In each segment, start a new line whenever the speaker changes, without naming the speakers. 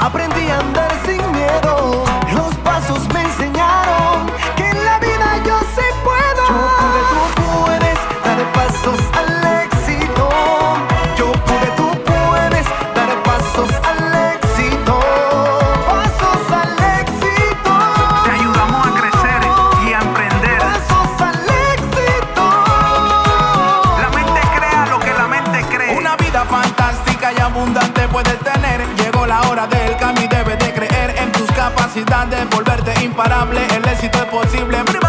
aprendí a andar sin miedo. Los pasos me enseñaron que en la vida yo sí puedo. Yo pude, tú puedes dar pasos al éxito. Yo pude, tú puedes dar pasos al éxito. Pasos al éxito. Te
ayudamos a crecer y a emprender.
Pasos al éxito. La
mente crea lo que la mente cree. Una vida fantástica y abundante puedes tener la hora del cambio y debes de creer en tus capacidades, volverte imparable. El éxito es posible.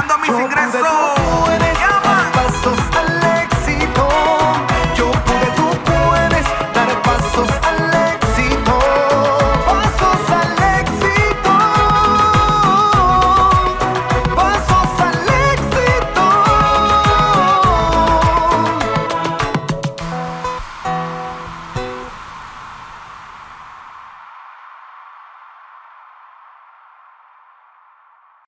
aumentando mis ingresos.